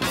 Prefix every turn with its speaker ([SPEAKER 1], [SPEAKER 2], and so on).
[SPEAKER 1] Oh